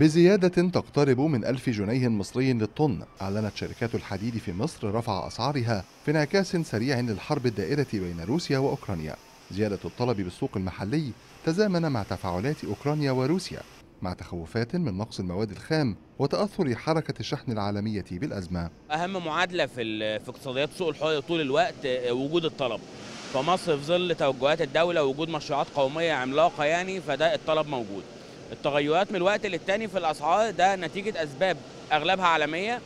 بزيادة تقترب من ألف جنيه مصري للطن. أعلنت شركات الحديد في مصر رفع أسعارها في انعكاس سريع للحرب الدائرة بين روسيا وأوكرانيا. زيادة الطلب بالسوق المحلي تزامن مع تفاعلات أوكرانيا وروسيا مع تخوفات من نقص المواد الخام وتأثر حركة الشحن العالمية بالأزمة. أهم معادلة في في اقتصاديات سوق الحقوق طول الوقت آه، وجود الطلب. فمصر في ظل توجهات الدولة ووجود مشروعات قومية عملاقة يعني فده الطلب موجود. التغيرات من الوقت للتاني في الأسعار ده نتيجة أسباب أغلبها عالمية.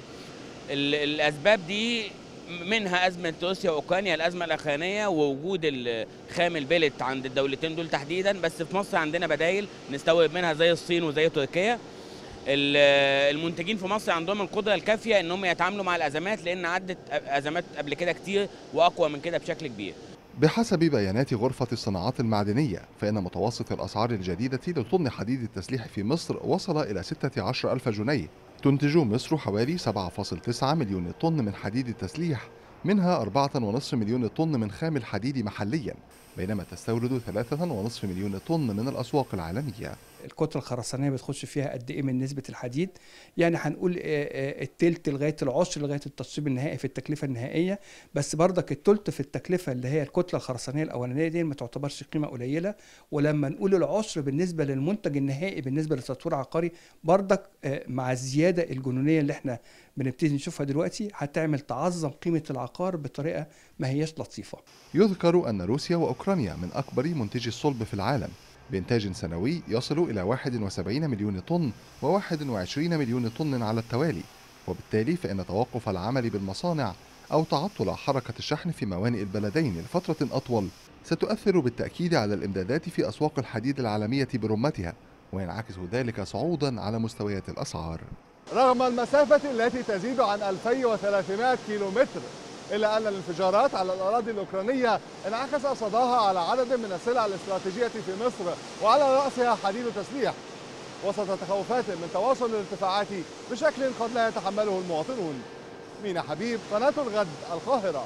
ال- الأسباب دي منها أزمة روسيا وأوكرانيا الأزمة الأخرانية ووجود الخام البلت عند الدولتين دول تحديدا بس في مصر عندنا بدايل نستورد منها زي الصين وزي تركيا. ال- المنتجين في مصر عندهم القدرة الكافية إن هم يتعاملوا مع الأزمات لأن عدت أزمات قبل كده كتير وأقوى من كده بشكل كبير. بحسب بيانات غرفة الصناعات المعدنية فإن متوسط الأسعار الجديدة لطن حديد التسليح في مصر وصل إلى 16 ألف جنيه. تنتج مصر حوالي 7.9 مليون طن من حديد التسليح منها 4.5 مليون طن من خام الحديد محليا بينما تستورد 3.5 مليون طن من الأسواق العالمية. الكتلة الخرسانية بتخش فيها قد إيه من نسبة الحديد؟ يعني هنقول آه، آه، التلت لغاية العشر لغاية التصويب النهائي في التكلفة النهائية بس برضك التلت في التكلفة اللي هي الكتلة الخرسانية الأولانية دي ما تعتبرش قيمة قليلة ولما نقول العشر بالنسبة للمنتج النهائي بالنسبة للتطوير العقاري برضك آه، مع الزيادة الجنونية اللي إحنا بنبتدي نشوفها دلوقتي هتعمل تعظم قيمة العقار بطريقة ما هياش لطيفة. يذكر أن روسيا وأوكرانيا من أكبر منتجي الصلب في العالم. بإنتاج سنوي يصل إلى 71 مليون طن و21 مليون طن على التوالي. وبالتالي فإن توقف العمل بالمصانع أو تعطل حركة الشحن في موانئ البلدين لفترة أطول ستؤثر بالتأكيد على الإمدادات في أسواق الحديد العالمية برمتها وينعكس ذلك صعودا على مستويات الأسعار. رغم المسافة التي تزيد عن 2300 كيلومتر إلا أن الانفجارات على الأراضي الأوكرانية انعكس صداها على عدد من السلع الاستراتيجية في مصر وعلى رأسها حديد تسليح وسط تخوفات من تواصل الارتفاعات بشكل قد لا يتحمله المواطنون. مينا حبيب قناة الغد القاهرة.